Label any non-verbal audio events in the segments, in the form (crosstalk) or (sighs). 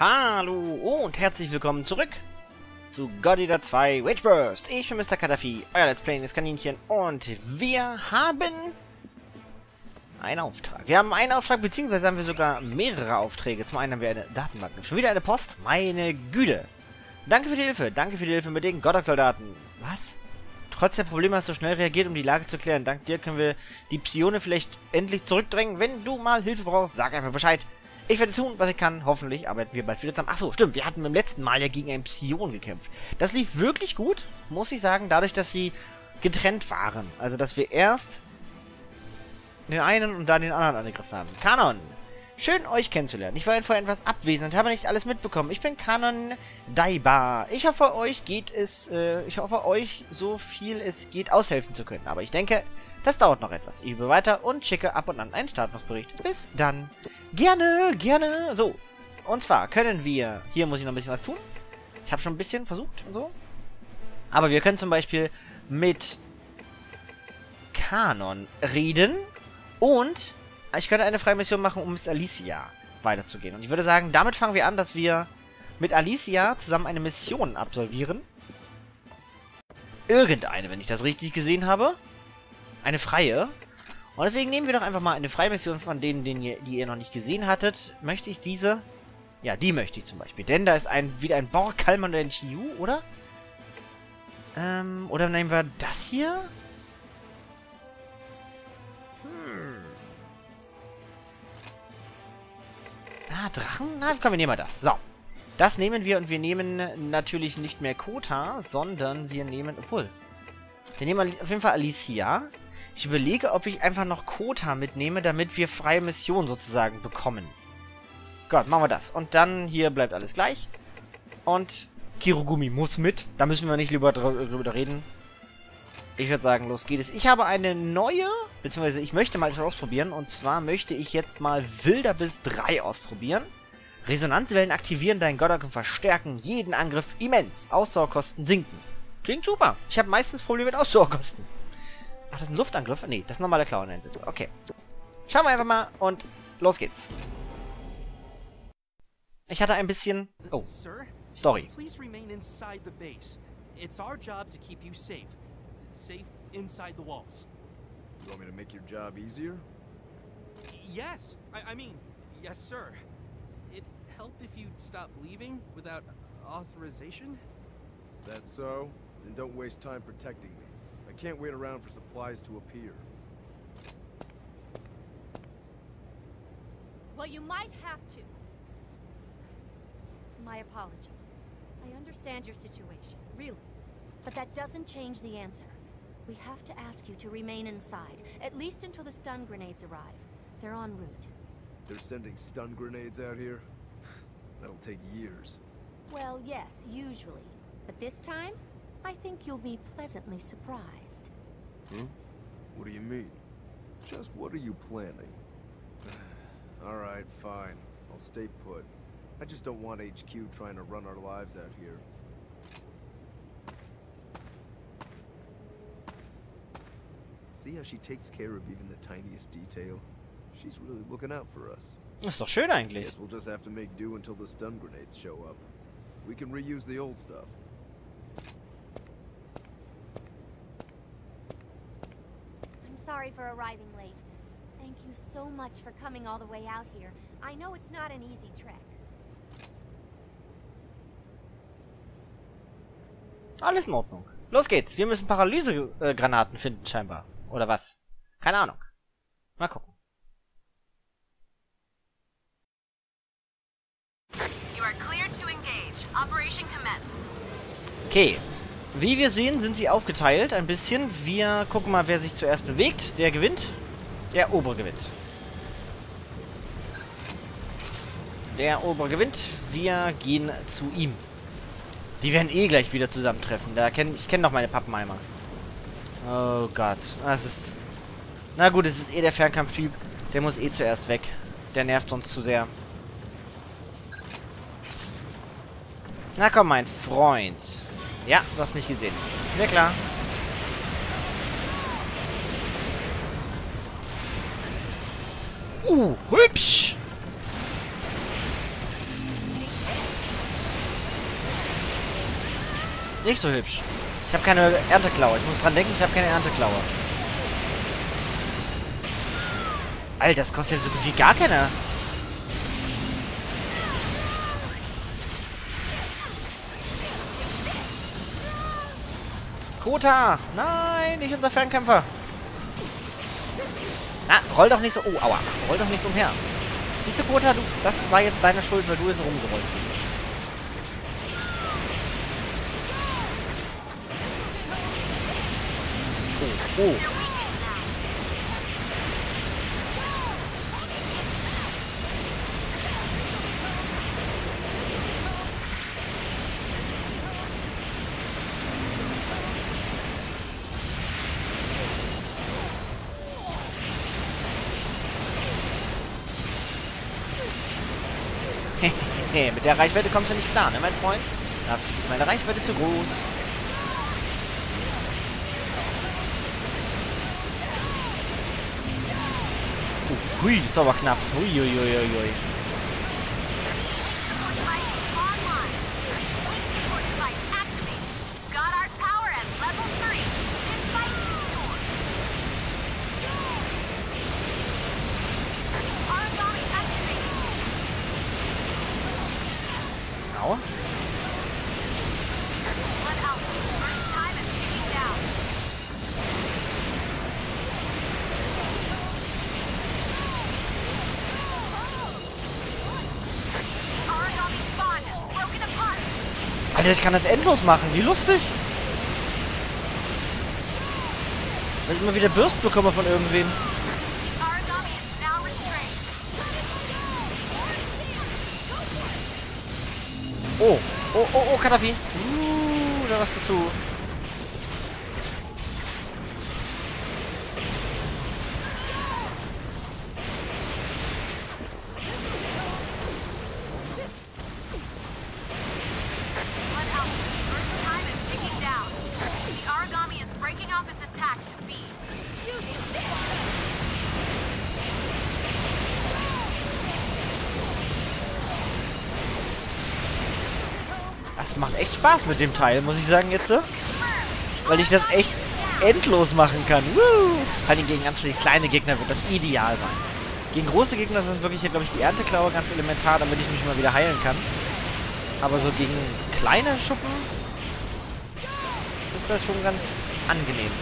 Hallo und herzlich willkommen zurück zu God Eater 2 Wage Burst. Ich bin Mr. Katafi, euer Let's Playendes Kaninchen und wir haben einen Auftrag. Wir haben einen Auftrag, beziehungsweise haben wir sogar mehrere Aufträge. Zum einen haben wir eine Datenbank. Schon wieder eine Post? Meine Güte. Danke für die Hilfe. Danke für die Hilfe mit den Godok-Soldaten. Was? Trotz der Probleme hast du schnell reagiert, um die Lage zu klären. Dank dir können wir die Psione vielleicht endlich zurückdrängen. Wenn du mal Hilfe brauchst, sag einfach Bescheid. Ich werde tun, was ich kann. Hoffentlich arbeiten wir bald wieder zusammen. Achso, stimmt. Wir hatten beim letzten Mal ja gegen einen Psion gekämpft. Das lief wirklich gut, muss ich sagen, dadurch, dass sie getrennt waren. Also, dass wir erst den einen und dann den anderen angegriffen haben. Kanon! Schön, euch kennenzulernen. Ich war vorher etwas abwesend, habe nicht alles mitbekommen. Ich bin Kanon Daiba. Ich hoffe, euch geht es, äh, ich hoffe, euch so viel es geht aushelfen zu können. Aber ich denke, das dauert noch etwas. Ich übe weiter und schicke ab und an einen Statusbericht. Bis dann. Gerne, gerne. So. Und zwar können wir... Hier muss ich noch ein bisschen was tun. Ich habe schon ein bisschen versucht und so. Aber wir können zum Beispiel mit Kanon reden. Und ich könnte eine freie Mission machen, um mit Alicia weiterzugehen. Und ich würde sagen, damit fangen wir an, dass wir mit Alicia zusammen eine Mission absolvieren. Irgendeine, wenn ich das richtig gesehen habe. Eine freie. Und deswegen nehmen wir doch einfach mal eine Freimission von denen, den ihr, die ihr noch nicht gesehen hattet. Möchte ich diese? Ja, die möchte ich zum Beispiel. Denn da ist ein wieder ein Bor Kalman oder ein Chiu, oder? Ähm, oder nehmen wir das hier? Hm. Ah, Drachen? Na, komm, wir nehmen mal das. So. Das nehmen wir und wir nehmen natürlich nicht mehr Kota, sondern wir nehmen... Obwohl. Wir nehmen auf jeden Fall Alicia. Ich überlege, ob ich einfach noch Kota mitnehme, damit wir freie Missionen sozusagen bekommen. Gott, machen wir das. Und dann hier bleibt alles gleich. Und Kirogumi muss mit. Da müssen wir nicht lieber drüber reden. Ich würde sagen, los geht es. Ich habe eine neue, beziehungsweise ich möchte mal etwas ausprobieren. Und zwar möchte ich jetzt mal Wilder bis 3 ausprobieren. Resonanzwellen aktivieren, dein Godok und verstärken jeden Angriff immens. Ausdauerkosten sinken. Klingt super. Ich habe meistens Probleme mit Ausdauerkosten. Ach, das ist ein Luftangriff? Nee, das ist ein normaler Clown-Einsatz. Okay. Schauen wir einfach mal und los geht's. Ich hatte ein bisschen... Oh. Story. Please remain inside the base. It's our job to keep you safe. Safe inside the walls. You want me to make your job easier? Yes. I, I mean, yes, sir. It'd help if you'd stop leaving without authorization. That's so? Then don't waste time protecting me. I can't wait around for supplies to appear. Well, you might have to. My apologies. I understand your situation, really. But that doesn't change the answer. We have to ask you to remain inside, at least until the stun grenades arrive. They're en route. They're sending stun grenades out here? (sighs) That'll take years. Well, yes, usually. But this time, I think you'll be pleasantly surprised. Hmm? What do you mean? Just what are you planning? (sighs) Alright, fine. I'll stay put. I just don't want HQ trying to run our lives out here. See how she takes care of even the tiniest detail? She's really looking out for us. Ist doch schön eigentlich. Guess we'll just have to make do until the stun grenades show up. We can reuse the old stuff. Sorry for arriving late. Thank you so much for coming all the way out here. I know it's not an easy trek. Alles in Ordnung. Los geht's. Wir müssen Paralysegranaten finden, scheinbar. Oder was? Keine Ahnung. Mal gucken. Okay, wie wir sehen, sind sie aufgeteilt ein bisschen. Wir gucken mal, wer sich zuerst bewegt. Der gewinnt. Der obere gewinnt. Der obere gewinnt. Wir gehen zu ihm. Die werden eh gleich wieder zusammentreffen. Da kenn, ich kenne noch meine Pappenheimer. Oh Gott. Das ist... Na gut, es ist eh der Fernkampftyp. Der muss eh zuerst weg. Der nervt sonst zu sehr. Na komm, mein Freund. Ja, du hast mich gesehen. Das ist mir klar. Uh, hübsch! Nicht so hübsch. Ich habe keine Ernteklaue. Ich muss dran denken, ich habe keine Ernteklaue. Alter, das kostet ja so viel gar keiner. Kota! Nein, nicht unser Fernkämpfer! Na, roll doch nicht so... Oh, aua. Roll doch nicht so umher. Siehst du, Kota, du, das war jetzt deine Schuld, weil du so rumgerollt bist. Oh, oh. Mit der Reichweite kommst du nicht klar, ne, mein Freund? Dafür ist meine Reichweite zu groß. Hui, das ist aber knapp. Hui, hui, hui, hui, Alter, ich kann das endlos machen. Wie lustig. Weil ich immer wieder Bürst bekomme von irgendwem. Oh, oh, oh, oh, Kadafi. Uh, da was dazu. Spaß mit dem Teil, muss ich sagen jetzt. Weil ich das echt endlos machen kann. Woo! Vor allem gegen ganz viele kleine Gegner wird das ideal sein. Gegen große Gegner sind wirklich hier, glaube ich, die Ernteklaue ganz elementar, damit ich mich mal wieder heilen kann. Aber so gegen kleine Schuppen ist das schon ganz angenehm.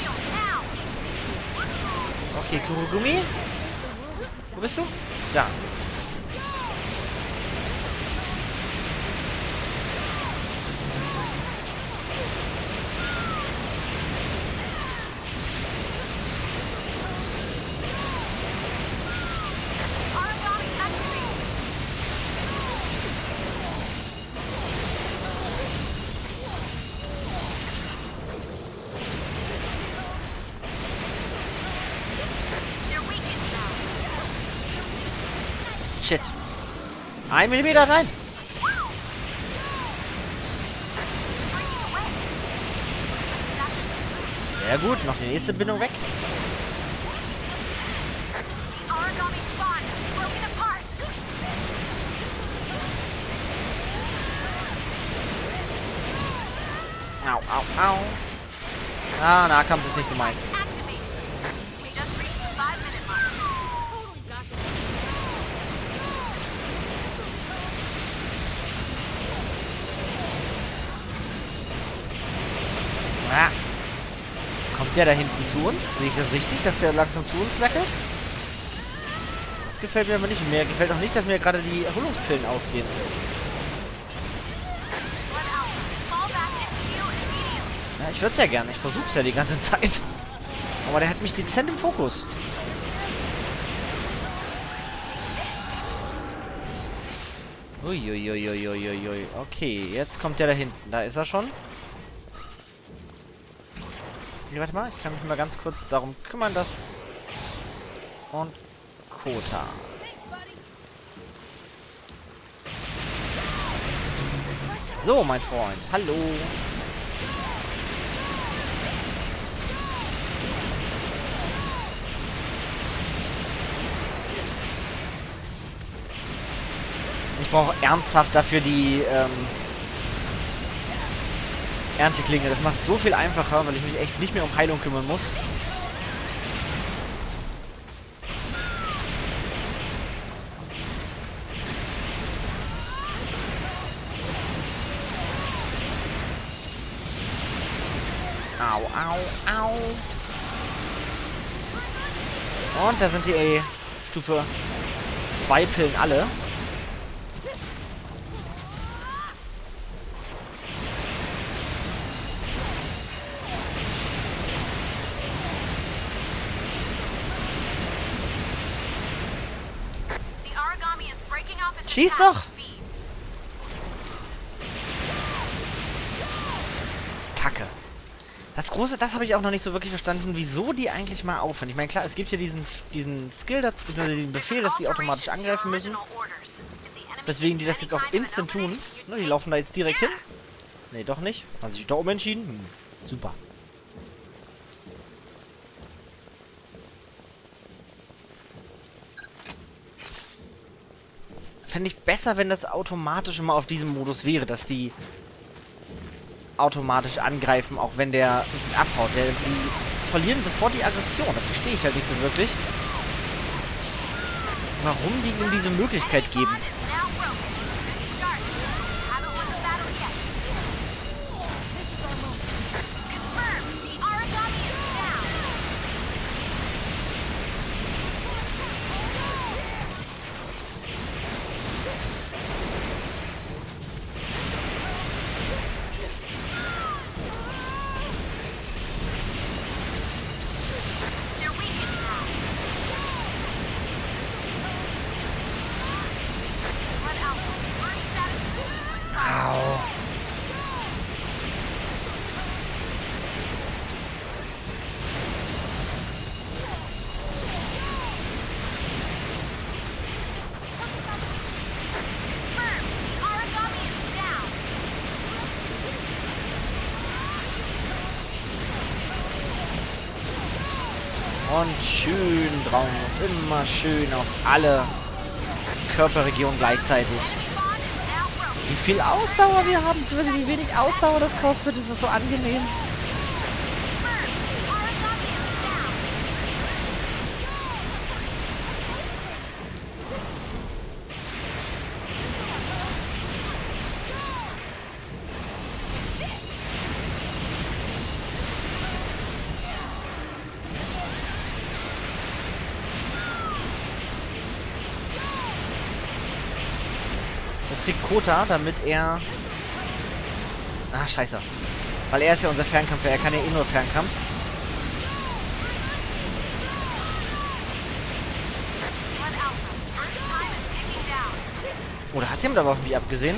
Heal now. Okay, Kurugumi. Wo bist du? Da. Shit. Ein Millimeter, food. Sehr gut, noch die nächste Bindung weg. Au, au, au. Ah, Nahkampf ist nicht so meins. Ah. Kommt der da hinten zu uns? Sehe ich das richtig, dass der langsam zu uns lackelt? Das gefällt mir aber nicht. Mir gefällt auch nicht, dass mir gerade die Erholungspillen ausgehen. Ja, ich würde es ja gerne. Ich versuche es ja die ganze (laughs) Zeit. Aber der hat mich dezent im Fokus. Uiuiuiuiuiui. Okay, jetzt kommt der da hinten. Da ist er schon. Nee, warte mal, ich kann mich mal ganz kurz darum kümmern, dass Und Kota. So, mein Freund. Hallo. Ich brauche ernsthaft dafür die ähm, Ernteklinge. Das macht so viel einfacher, weil ich mich echt nicht mehr um Heilung kümmern muss. Au, au, au. Und da sind die Stufe 2 Pillen alle. Schieß doch! Kacke. Das große, das habe ich auch noch nicht so wirklich verstanden, wieso die eigentlich mal aufhören. Ich meine, klar, es gibt ja diesen, diesen Skill, dazu, beziehungsweise den Befehl, dass die automatisch angreifen müssen. Weswegen die das jetzt auch instant tun. Ne, die laufen da jetzt direkt hin. Ne, doch nicht. Haben sich da umentschieden. Hm, super. Fände ich besser, wenn das automatisch immer auf diesem Modus wäre, dass die automatisch angreifen, auch wenn der abhaut. Der, die verlieren sofort die Aggression. Das verstehe ich halt nicht so wirklich. Warum die ihm diese Möglichkeit geben. Und schön drauf. Immer schön auf alle Körperregionen gleichzeitig. Wie viel Ausdauer wir haben, wie wenig Ausdauer das kostet, ist es so angenehm. Kriegt Kota, damit er... Ah, scheiße. Weil er ist ja unser Fernkampfer, er kann ja eh nur Fernkampf. Oder hat jemand aber auf mich abgesehen?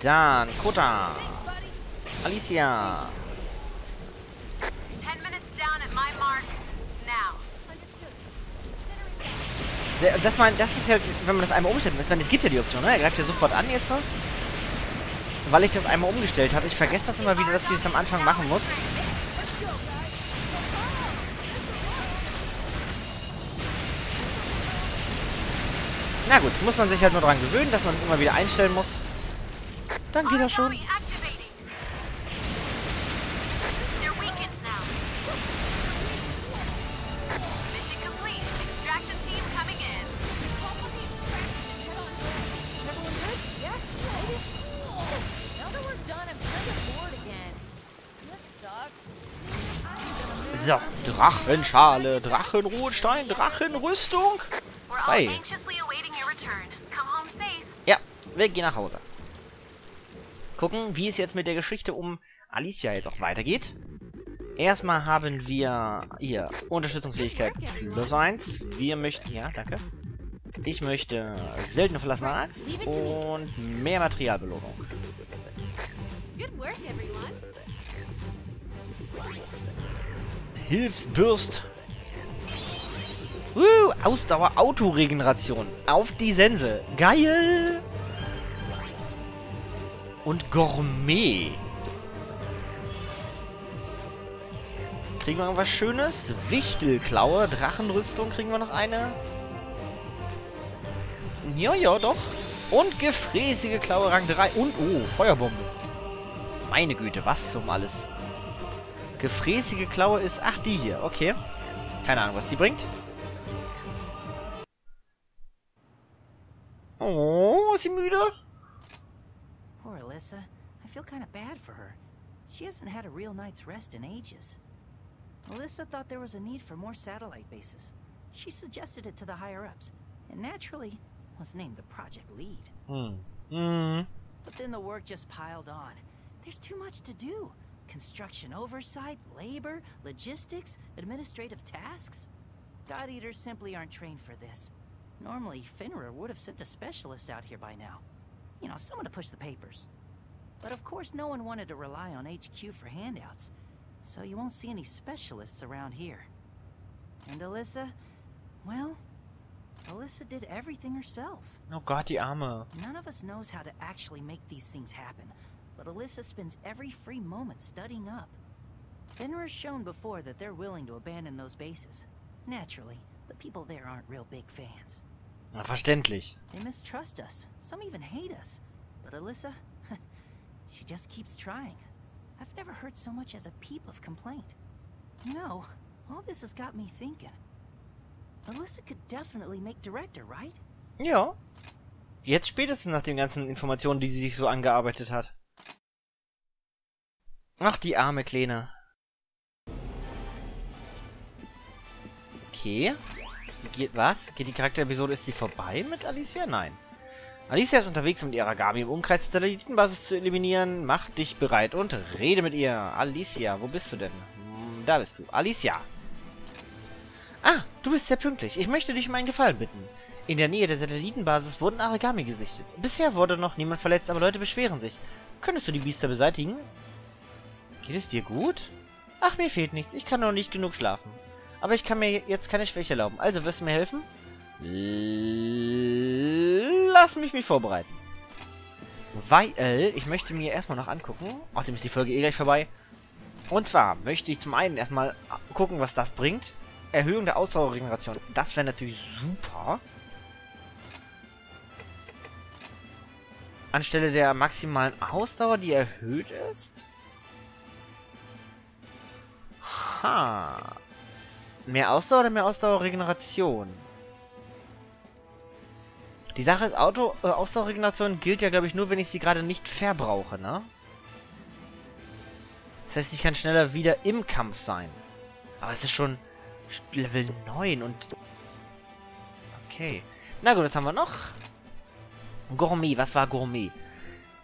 Dann Kota. Alicia. Das, mein, das ist halt, wenn man das einmal umstellt. Ich meine, es gibt ja die Option, ne? Er greift ja sofort an jetzt. Weil ich das einmal umgestellt habe. Ich vergesse das immer wieder, dass ich das am Anfang machen muss. Na gut, muss man sich halt nur dran gewöhnen, dass man das immer wieder einstellen muss. Dann geht das schon. So, Drachenschale, Drachenrotstein, Drachenrüstung. Zwei. anxiously awaiting your return. Come home safe. Ja, wir gehen nach Hause. Gucken, wie es jetzt mit der Geschichte um Alicia jetzt auch weitergeht. Erstmal haben wir hier Unterstützungsfähigkeit plus eins. Wir möchten, ja, danke. Ich möchte seltene verlassene Axt und mehr Materialbelohnung. Hilfsbürst. Uh, Ausdauer Autoregeneration. Auf die Sense. Geil. Und Gourmet. Kriegen wir irgendwas Schönes? Wichtelklaue, Drachenrüstung kriegen wir noch eine. Ja, ja, doch. Und gefräßige Klaue Rang 3. Und, oh, Feuerbombe. Meine Güte, was zum alles. Gefräßige Klaue ist... Ach, die hier. Okay. Keine Ahnung, was die bringt. Oh, ist sie müde? Poor Alyssa. I feel kind of bad for her. She hasn't had a real night's rest in ages. Alyssa thought there was a need for more satellite bases. She suggested it to the higher-ups, and naturally was named the project lead. Hm. Hm. But then the work just piled on. There's too much to do. Construction oversight, labor, logistics, administrative tasks. God Eaters simply aren't trained for this. Normally, Fenrir would have sent a specialist out here by now. You know, someone to push the papers. But of course, no one wanted to rely on HQ for handouts, so you won't see any specialists around here. And Alyssa, well, Alyssa did everything herself. Oh Gott, die Arme. None of us knows how to actually make these things happen, but Alyssa spends every free moment studying up. Fenrir's shown before that they're willing to abandon those bases. Naturally, the people there aren't real big fans. Na, verständlich. They mistrust us, some even hate us. But Alyssa, she just keeps trying. I've never heard so much as a peep of complaint. You know, all this has got me thinking. Alyssa could definitely make director, right? Ja. Jetzt spätestens nach den ganzen Informationen, die sie sich so angearbeitet hat. Ach, die arme Kleine. Okay. Geht was? Geht die Charakterepisode, ist sie vorbei mit Alicia? Nein. Alicia ist unterwegs, um die Aragami im Umkreis der Satellitenbasis zu eliminieren. Mach dich bereit und rede mit ihr. Alicia, wo bist du denn? Hm, Da bist du. Alicia. Ah, du bist sehr pünktlich. Ich möchte dich um einen Gefallen bitten. In der Nähe der Satellitenbasis wurden Aragami gesichtet. Bisher wurde noch niemand verletzt, aber Leute beschweren sich. Könntest du die Biester beseitigen? Geht es dir gut? Ach, mir fehlt nichts. Ich kann noch nicht genug schlafen. Aber ich kann mir jetzt keine Schwäche erlauben. Also, wirst du mir helfen? Lass mich mich vorbereiten. Weil ich möchte mir erstmal noch angucken. Außerdem ist die Folge eh gleich vorbei. Und zwar möchte ich zum einen erstmal gucken, was das bringt. Erhöhung der Ausdauerregeneration. Das wäre natürlich super. Anstelle der maximalen Ausdauer, die erhöht ist. Ha. Mehr Ausdauer oder mehr Ausdauerregeneration? Die Sache ist, Auto, äh, Ausdauerregeneration gilt ja, glaube ich, nur, wenn ich sie gerade nicht verbrauche, ne? Das heißt, ich kann schneller wieder im Kampf sein. Aber es ist schon Level 9 und... Okay. Na gut, was haben wir noch? Gourmet, was war Gourmet?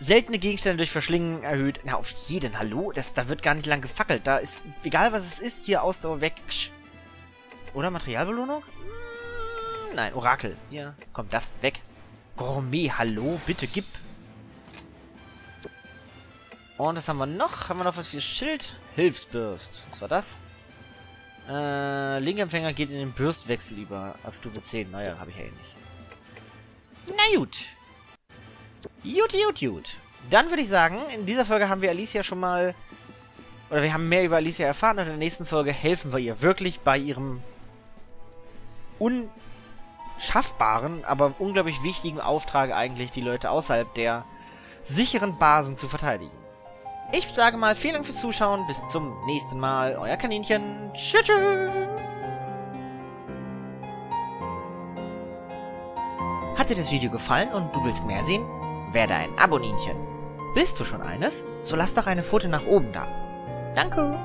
Seltene Gegenstände durch Verschlingen erhöht. Na, auf jeden, hallo? Das, da wird gar nicht lang gefackelt. Da ist, egal was es ist, hier Ausdauer weg. Oder Materialbelohnung? Hm, Nein, Orakel. Hier, kommt das weg. Gourmet, hallo? Bitte gib. Und was haben wir noch? Haben wir noch was für Schild? Hilfsbürst. Was war das? Äh, Linkempfänger geht in den Bürstwechsel über. Ab Stufe 10. Naja, habe ich ja eh nicht. Na gut. Gut, gut, gut. Dann würde ich sagen, in dieser Folge haben wir Alicia schon mal... Oder wir haben mehr über Alicia erfahren. Und in der nächsten Folge helfen wir ihr wirklich bei ihrem unschaffbaren, aber unglaublich wichtigen Auftrag eigentlich, die Leute außerhalb der sicheren Basen zu verteidigen. Ich sage mal, vielen Dank fürs Zuschauen. Bis zum nächsten Mal. Euer Kaninchen. Tschüss. tschüss. Hat dir das Video gefallen und du willst mehr sehen? Werde ein Aboninchen. Bist du schon eines? So lass doch eine Pfote nach oben da. Danke.